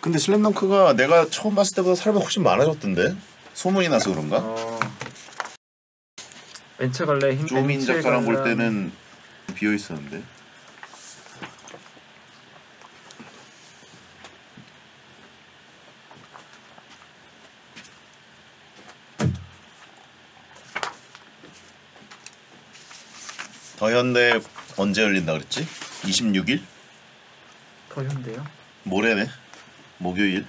근데 슬램덩크가 내가 처음 봤을 때보다 사람이 훨씬 많아졌던데 소문이 나서 그런가? 어. 갈래 힘. 조민 작가랑 볼 때는 비어 있었는데. 더현대 언제 열린다 그랬지? 26일? 더 현대요. 모레네. 목요일.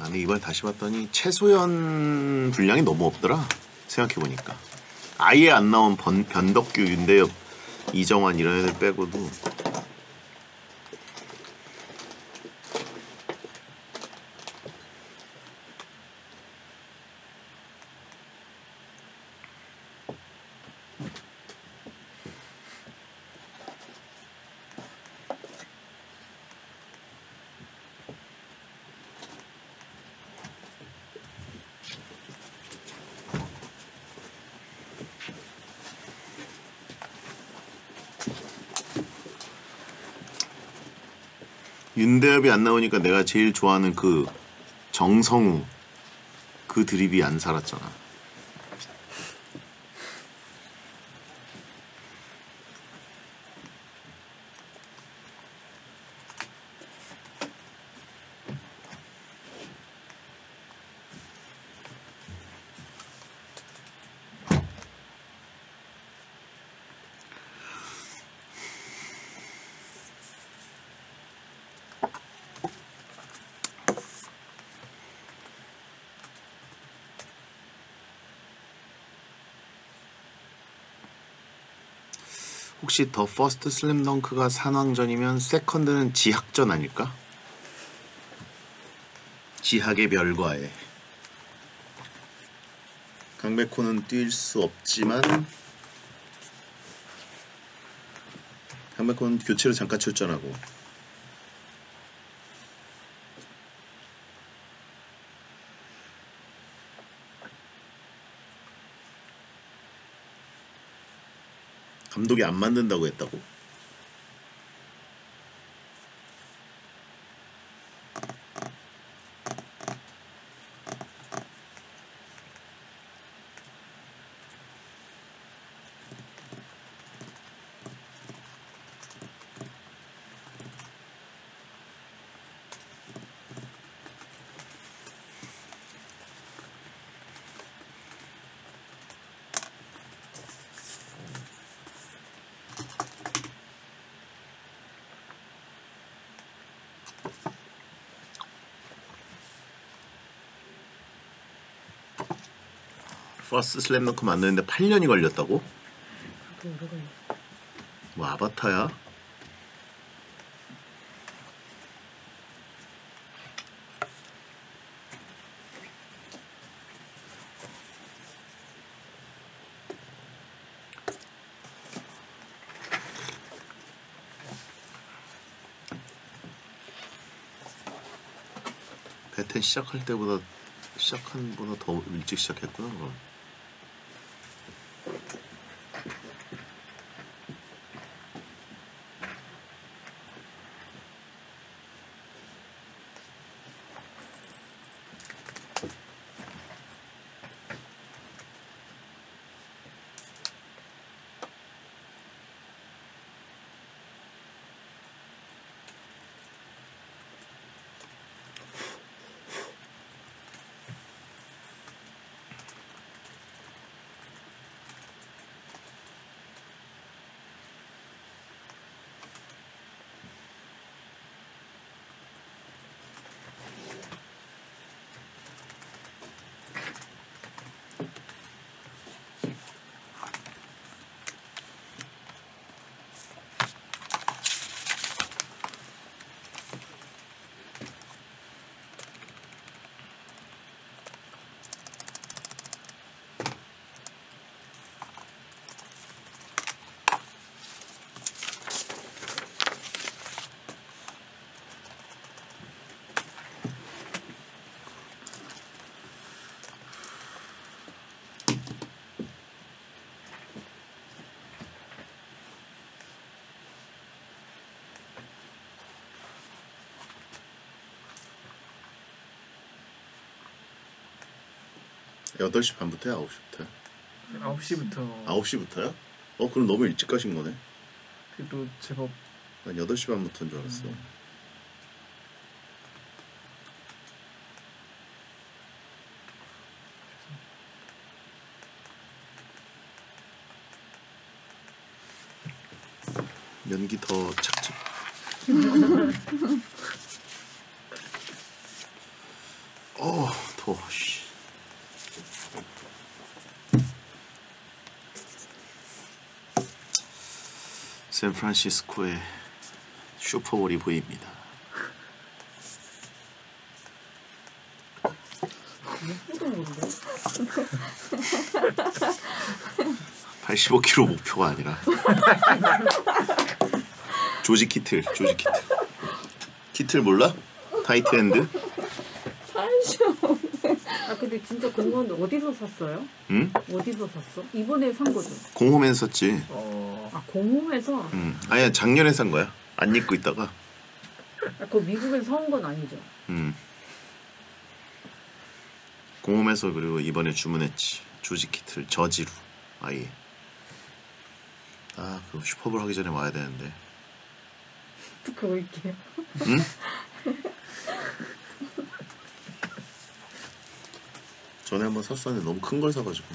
아니 이번에 다시 봤더니 최소연 분량이 너무 없더라 생각해 보니까 아예 안 나온 번, 변덕규 윤대엽 이정환 이런 애들 빼고도 윤대엽이 안 나오니까 내가 제일 좋아하는 그 정성우 그 드립이 안 살았잖아. 혹시 The First 슬램덩크가 산왕전이면 세컨드는 지학전 아닐까? 지학의 별과의 강백호는 뛸 수 없지만 강백호는 교체로 잠깐 출전하고 감독이 안 만든다고 했다고? 퍼스트 슬램덩크 만드는데 8년이 걸렸다고? 뭐 아바타야? 배텐 시작할 때보다 시작한 보다 더 일찍 시작했구나 그럼. 8시 반부터야 9시부터야? 9시부터 9시부터야? 어 그럼 너무 일찍 가신 거네 그래도 제법 난 8시 반부터인 줄 알았어 음. 연기 더 착즙 어 더워 씨. 샌프란시스코의 슈퍼볼이 보입니다. 무슨 건데? 85kg 목표가 아니라 조지 키틀, 조지 키틀. 키틀 몰라? tight end? 살쇼. 아 근데 진짜 공원 어디서 샀어요? 응? 어디서 샀어? 이번에 산 거죠? 공홈에서 샀지. 어... 아 공홈에서? 응. 아니야 작년에 산 거야. 안 입고 있다가. 아, 그거 미국에서 사온 건 아니죠? 음. 공홈에서 그리고 이번에 주문했지. 조지 키틀 저지로 아예. 아, 그 슈퍼볼 하기 전에 와야 되는데. 그거 있게요. 응? 전에 한번 샀었는데 너무 큰 걸 사가지고.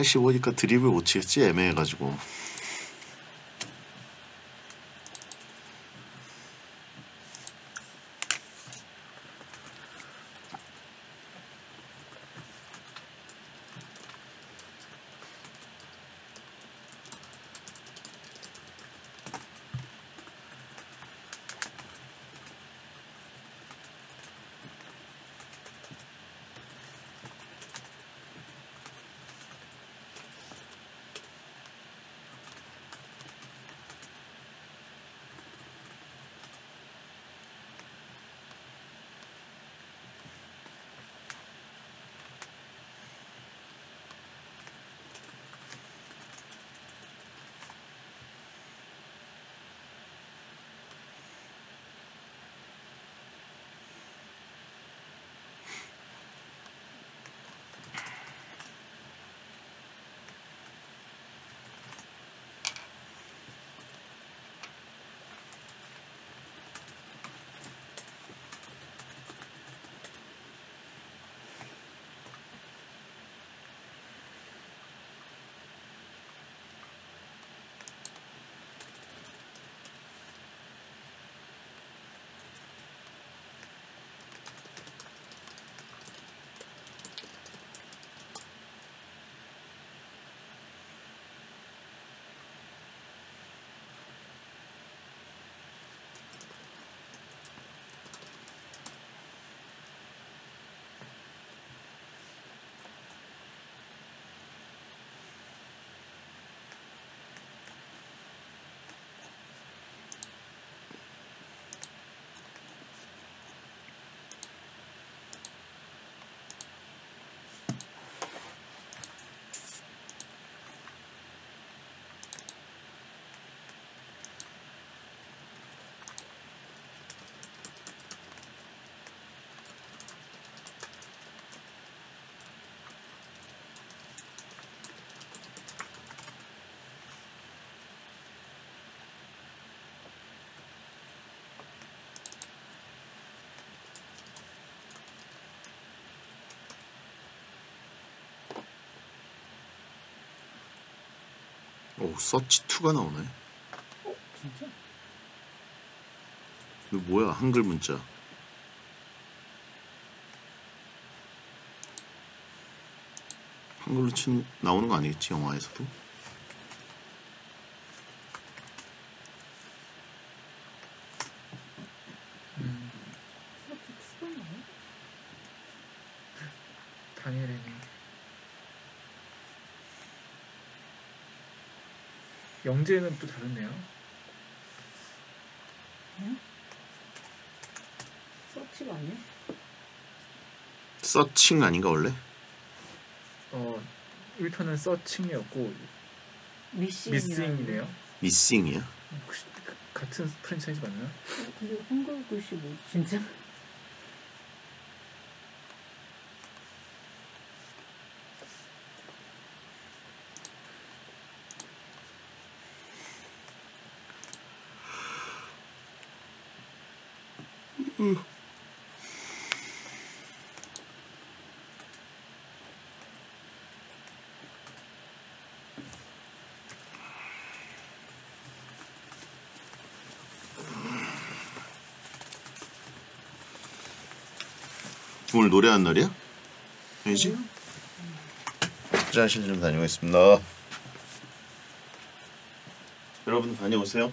(85니까) 드립을 못 치겠지 애매해가지고 오 서치 2가 나오네 어? 진짜? 이거 뭐야 한글 문자 한글로 친 나오는 거 아니겠지 영화에서도 그렇게 추가나요? 다니엘이네 영재는 또 다르네요 서치가 아니야? 서칭 아닌가 원래? 어 1편은 서칭이었고 미싱. 미싱이네요. 미싱이야? 같은 프랜차이즈 맞나? 근데 한글 글씨 뭐 진짜? 오늘 노래하는 날이야? 아니지? 화장실 좀 다녀오겠습니다. 여러분 다녀오세요.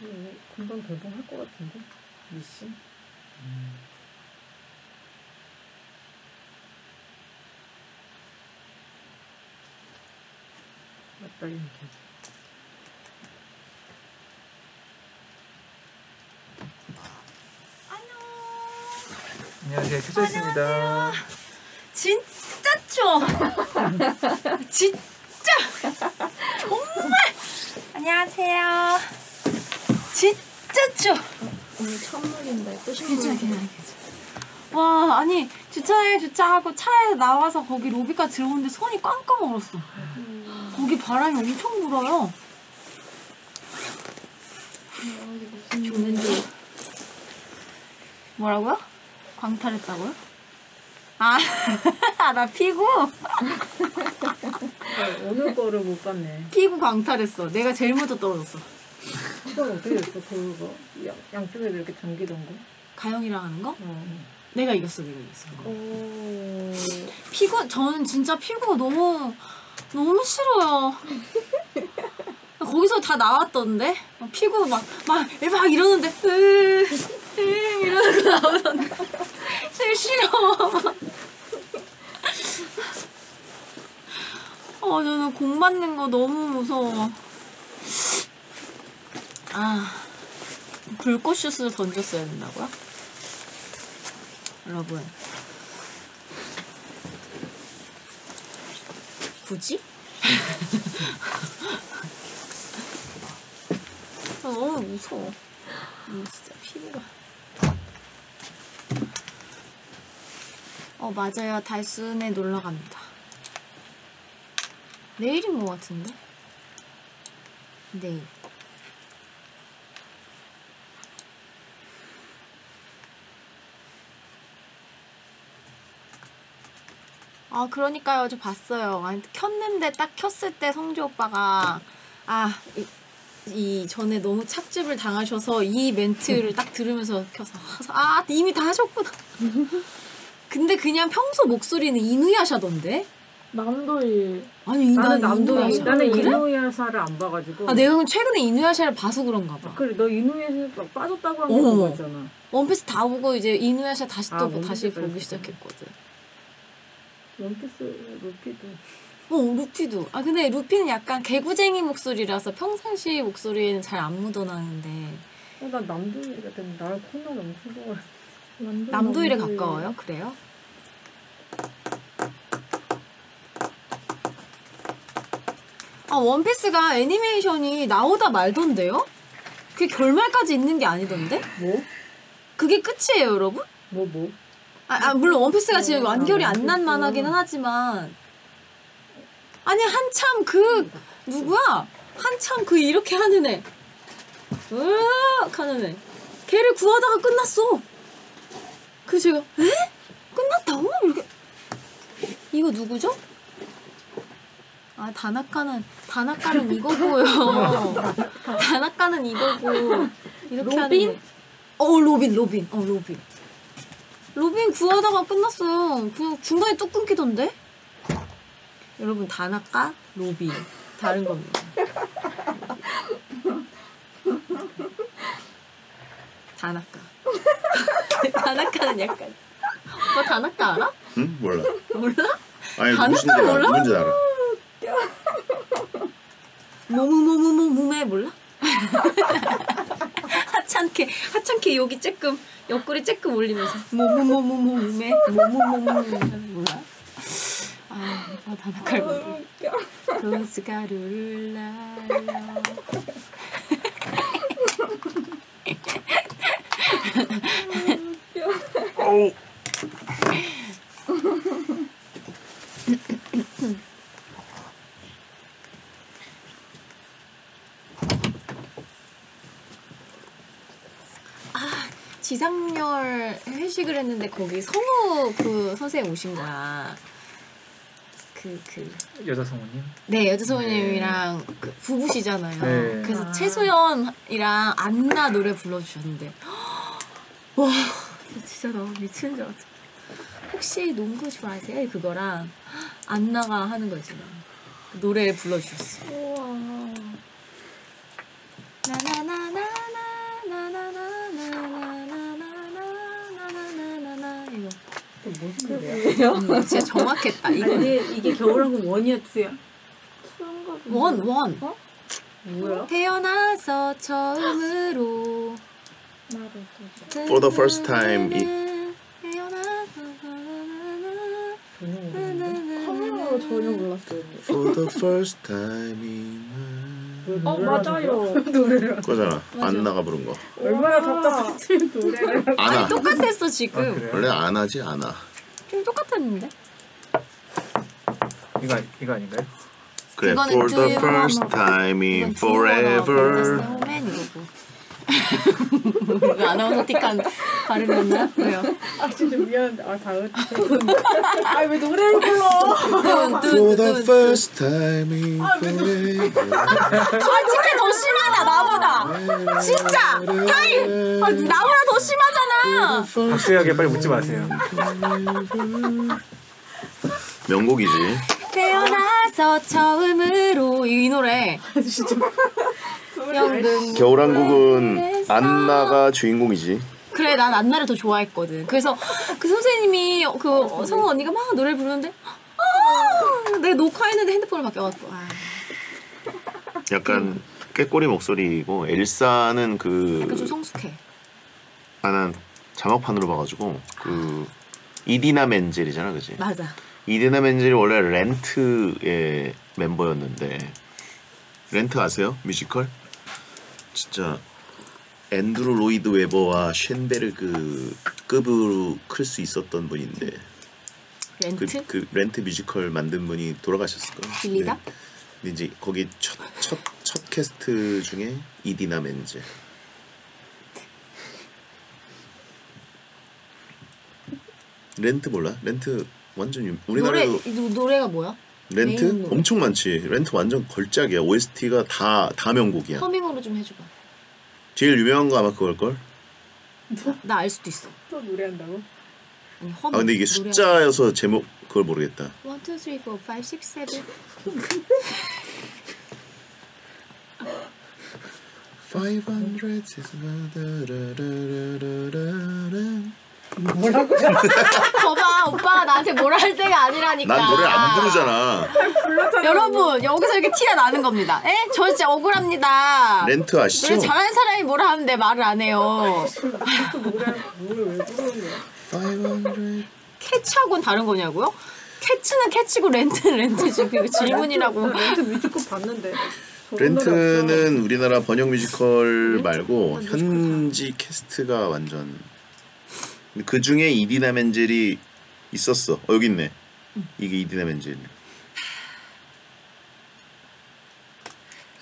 이거 금방 개봉할 것 같은데? 미싱? 이렇게. 안녕하세요. 켜졌습니다. 진짜 추워. 진짜 정말 안녕하세요. 진짜 추워. 오늘 괜찮아, 괜찮아, 괜찮아. 와, 아니 주차장에 주차하고 차에 나와서 거기 로비까지 들어오는데 손이 꽝꽝 얼었어. 거기 바람이 엄청 불어요. 좋은데 뭐라고요? 광탈했다고요? 아, 나 피구? 오늘 거를 못 봤네. 피구 광탈했어. 내가 제일 먼저 떨어졌어. 이건 어떻게 됐어 그거? 양, 양쪽에 이렇게 잠기던 거? 가영이랑 하는 거? 어. 내가 이겼어, 내가 이겼어. 오. 피구 저는 진짜 피구가 너무 너무 싫어요. 거기서 다 나왔던데 막 피구 막 막 막 이러는데 으, 으, 이러는 거 나오던데 제일 싫어. 어 저는 공 맞는 거 너무 무서워. 아 불꽃 슛을 던졌어야 된다고요? 여러분 굳이? 아, 너무 무서워. 음, 진짜 피부가. 어 맞아요. 달순에 놀러 갑니다. 내일인 것 같은데? 내일. 아 그러니까요 저 봤어요 아니 켰는데 딱 켰을 때 성주 오빠가 아 이, 이 전에 너무 착즙을 당하셔서 이 멘트를 딱 들으면서 켜서 아 이미 다 하셨구나 근데 그냥 평소 목소리는 이누야샤던데 남도일. 아니 나는 남도일. 이누야샤 나는 그래? 이누야사를 안 봐가지고. 아 내가 그럼 최근에 이누야샤를 봐서 그런가 봐 그래 너 이누야사 빠졌다고 한게 어. 그거잖아. 원피스 다 보고 이제 이누야샤 다시 또 아, 보- 다시 보기. 시작했거든 원피스 루피도. 어, 루피도. 아, 근데 루피는 약간 개구쟁이 목소리라서 평상시 목소리에는 잘 안 묻어나는데. 어, 난 남도일 같은 날 콧날 엄청 좋아. 남도일에 가까워요? 그래요? 아, 원피스가 애니메이션이 나오다 말던데요? 그게 결말까지 있는 게 아니던데? 뭐? 그게 끝이에요, 여러분? 뭐 뭐? 아, 아, 물론 원피스가 지금 어, 완결이 아, 안 난. 만화기는 하지만. 아니, 한참 그, 누구야? 한참 그 이렇게 하는 애. 으악 하는 애. 걔를 구하다가 끝났어. 그 제가, 에? 끝났다고? 이렇게. 이거 누구죠? 아, 다나카는, 다나카는 이거고요. 다나카는 이거고. 이렇게 하는 로빈? 애. 어, 로빈, 로빈. 어, 로빈. 로빈 구하다가 끝났어요. 그냥 중간에 뚝 끊기던데? 여러분, 다나카, 로빈. 다른 겁니다. 다나카. 다나카는 약간 오빠 다나카 알아? 응? 몰라. 몰라? 아니 알아. 몰라? 누군지 알아. 모모모모모모메 몰라? 하찮게 하찮게 여기 쬐끔 옆구리 쬐끔 올리면서 모모모모모 몰라? 아, 나 다나카를 몰라. 고스가루를 날려 어우. 지상렬 회식을 했는데 거기 성우 그 선생님 오신 거야. 그 그. 여자 성우님. 네 여자 성우님이랑 그 부부시잖아요. 네. 그래서 아. 최소연이랑 안나 노래 불러주셨는데 와 진짜 나 미치는 줄 알았어. 혹시 농구 좋아하세요? 그거랑 안나가 하는 거 있잖아. 노래 불러주셨어. 무슨 노래야? 음, 진짜 정확했다. 근데 이게 겨울왕국 원이었어요. 원 원. 뭐야? 태어나서 처음으로 For the first time 이- 전혀 몰랐어요. For the first time in my 어 맞아요. 노래를 그거잖아. 안나가 부른 거. 얼마나 답답했지 노래를. 안아. 아니 똑같았어 아, 지금? 원래 안 하지 않아. 틀렸는데? 이거 이거 아닌가요? 그래 이거는 For the first time in forever. 아나운서 틱한 발음이었나? 왜요? 아 진짜 미안한데 아 다음. 아왜 노래를 불러? For the first time in forever. 솔직히 더 심하다 나보다 진짜 가이 아, 나보다 더 심하잖아 박수하게 빨리 묻지 마세요. 명곡이지. 태어나서 처음으로 이 노래. 연금 겨울왕국은 안나가 주인공이지. 그래 난 안나를 더 좋아했거든. 그래서 그 선생님이 그 성우 언니가 막 노래 부르는데 아, 내가 녹화했는데 핸드폰을 바뀌어갖고. 아, 약간 꾀꼬리 목소리고 엘사는 그 약간 좀 성숙해. 나는 자막판으로 봐가지고 그 이디나 멘젤이잖아, 그지? 맞아 이디나 멘젤이 원래 렌트의 멤버였는데 렌트 아세요? 뮤지컬? 진짜 앤드루 로이드 웨버와 쉔베르그 급으로 클 수 있었던 분인데 그, 렌트? 그 렌트 뮤지컬 만든 분이 돌아가셨을 거예요. 빌리다? 네. 근데 이제 거기 첫, 첫, 첫 캐스트 중에 이디나 멘젤. 렌트 몰라? 렌트 완전 유- 노래 우리나라에도 이 노- 노래가 뭐야? 렌트 노래. 엄청 많지. 렌트 완전 걸작이야. OST가 다 다 명곡이야. 허밍으로 좀 해줘봐 제일 유명한 거 아마 그걸 걸. 나 알 수도 있어 또 노래한다고? 아니 허밍 아 근데 이게 노래. 숫자여서 제목 그걸 모르겠다. 1, 2, 3, 4, 5, 6, 7 500 거봐 오빠가 나한테 뭐라 할 때가 아니라니까 난 노래 안 부르잖아. 여러분 여기서 이렇게 티가 나는 겁니다 에? 저 진짜 억울합니다 렌트 아시죠? 노래 잘하는 사람이 뭐라 하는데 말을 안 해요 노래 노래 왜 부르는 거야? 500 캣츠하고는 다른 거냐고요? 캣츠는 캣츠고 렌트는 렌트지 그게 질문이라고 렌트 뮤지컬 봤는데. 렌트는 우리나라 번역 뮤지컬 렌트? 말고 난 뮤지컬 현지 캐스트가 완전 그 중에 이디나 멘젤이 있었어. 어, 여기 있네. 이게 이디나 멘젤.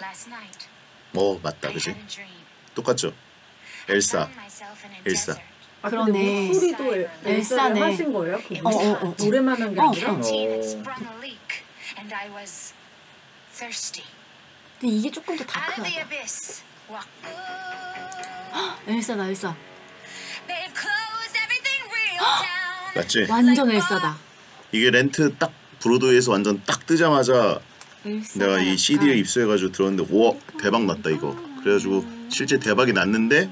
Last night, 어 맞다, 그지? 똑같죠. 엘사. 엘사. 아, 그러네. 목소리도 엘- 엘사네. 하신 거예요? 그 어, 어, 어. 노래만 한게 어, 아니라? 어. 어. 근데 이게 조금 더 다크하다 walk. 엘사다 엘사 맞지? 완전 엘사다 이게 렌트 딱 브로드웨이에서 완전 딱 뜨자마자 내가 이 CD를 입수해가지고 들었는데 우와 대박 났다 이거. 그래가지고 실제 대박이 났는데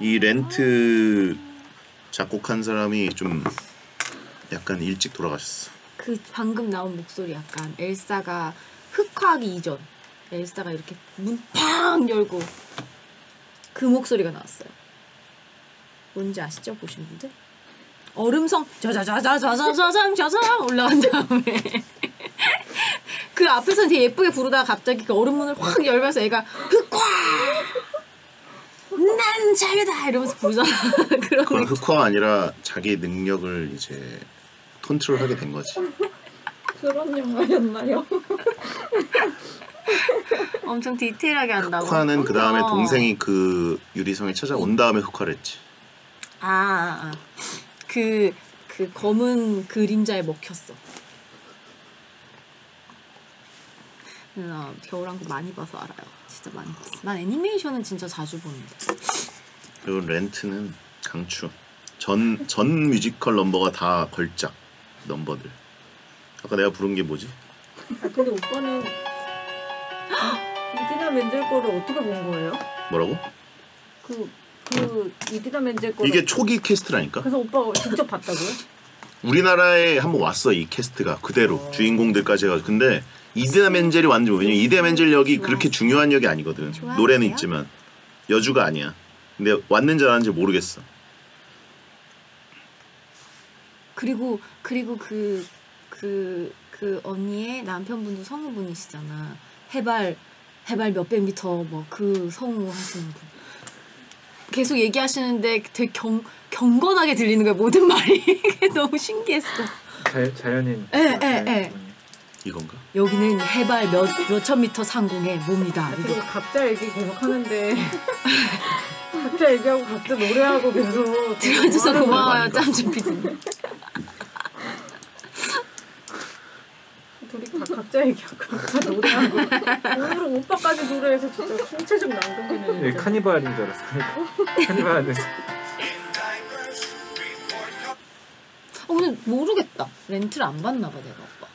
이 렌트 작곡한 사람이 좀 약간 일찍 돌아가셨어. 그 방금 나온 목소리 약간 엘사가 흑화하기 이전 엘사가 이렇게 문 팡 열고 그 목소리가 나왔어요. 뭔지 아시죠 보신 분들? 얼음성 자자자자자자자장 자장 올라간 다음에 그 앞에서 되게 예쁘게 부르다가 갑자기 그 얼음 문을 확 열면서 애가 흑화 난 자유다 이러면서 부르잖아 그런 그건 흑화가 아니라 자기 능력을 이제 컨트롤하게 된 거지. 그런 영화였나요? 엄청 디테일하게 한다고. 흑화는 그 다음에 어. 동생이 그 유리성에 찾아온 다음에 흑화를 했지. 아, 아, 아. 그, 그 검은 그림자에 먹혔어. 나 겨울왕국 많이 봐서 알아요. 진짜 많이 봤어. 난 애니메이션은 진짜 자주 보는데. 그리고 렌트는 강추. 전, 전 뮤지컬 넘버가 다 걸작 넘버들. 아까 내가 부른 게 뭐지? 아 근데 오빠는 이디나 멘젤 거를 어떻게 본 거예요? 뭐라고? 그, 그 이디나 멘젤 거를 이게 초기 캐스트라니까? 그래서 오빠가 직접 봤다고요? 우리나라에 한번 왔어 이 캐스트가 그대로 주인공들까지 해가지고 근데 이데아 멘젤이 왔는지 모르 왜냐면 이데아 멘젤 역이 그렇게 중요한 역이 아니거든 좋아하세요? 노래는 있지만 여주가 아니야 근데 왔는지 안 왔는지 모르겠어 그리고, 그리고 그, 그, 그 언니의 남편분도 성우분이시잖아. 해발, 해발 몇백 미터 뭐 그 성우 하시는 분. 계속 얘기하시는데 되게 경, 경건하게 들리는 거야, 모든 말이. 너무 신기했어. 자, 자연인. 에, 에, 자연인 에. 분이. 이건가? 여기는 해발 몇, 몇천 미터 상공의 몸이다. 그리고 이거. 각자 얘기 계속 하는데 각자 얘기하고 각자 노래하고 계속 들어줘서? 고마워요, 아닌가? 짬좀 피디님. 둘이 다 각자 얘기하고 각자 노래하고 오늘은 오빠까지 노래해서 진짜 총체적 낭독이네 예, 진짜. 카니발인 줄 알았어. 카니발 안에서. 어, 근데 모르겠다. 렌트를 안 봤나 봐, 내가 오빠.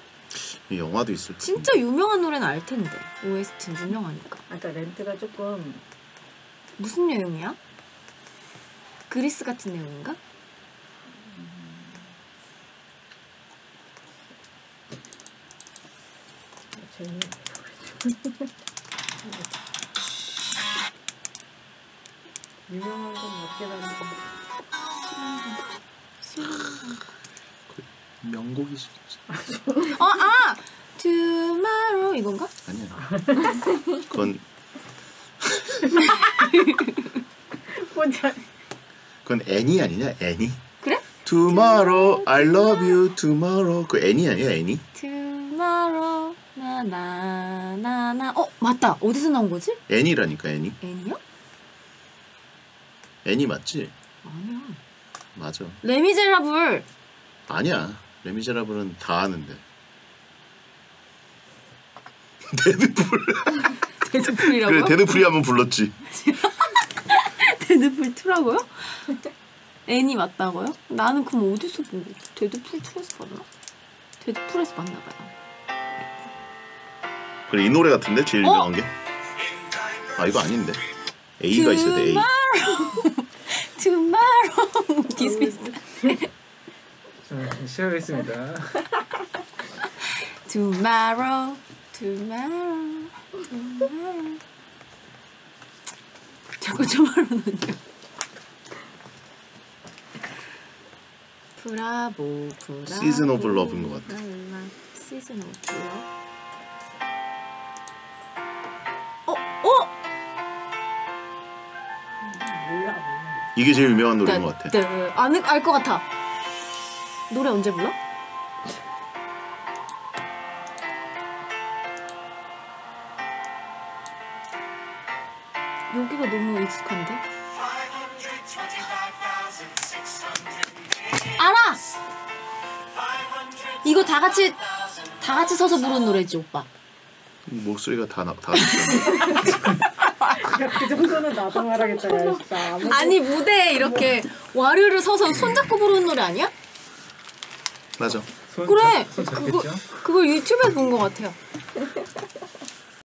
이 영화도 있을 텐데 진짜 유명한 노래는 알 텐데. OST는 유명하니까. 아, 그러니까 렌트가 조금 무슨 내용이야? 그리스 같은 내용인가? 재밌는 유명한 건 몇개 나는데 명곡이지 어, 아! Tomorrow 이건가? 아니야 그건 혼자 그건 애니 아니냐 애니 그래? Tomorrow I love you tomorrow 그 애니 아니야 애니? 맞다 어디서 나온 거지? 애니라니까 애니 애니야? 애니 맞지? 아니야 맞아 레미제라블 아니야 레미제라블은 다 아는데 데드풀 데드풀이라고요? 그래 데드풀이 한번 불렀지 데드풀 2라고요? 애니 맞다고요? 나는 그럼 어디서 본 거지? 데드풀 2에서 봤나? 데드풀에서 봤나 봐요 그래 이 노래 같은데 제일 어? 유명한 게? 아 이거 아닌데 A가 있어야 돼 A Tomorrow 비슷비슷 좀 시작하겠습니다. Tomorrow Tomorrow Tomorrow 자꾸 tomorrow는요 브라보 브라보 Season of Love인 것 같아. 어? 어? 몰 라 몰라 이게 제일 유명한 노래인 것 같아 안알것 같아 노래 언제 불러? 여기가 너무 익숙한데? 알아! 이거 다 같이 다 같이 서서 부르는 노래지 오빠. 목소리가 다, 나, 다 그 정도는 나도 말하겠다 야 진짜 아니 무대에 이렇게 와르르 서서 손잡고 부르는 노래 아니야? 맞아 손 그래 그거? 그걸 유튜브에 본 것 같아요.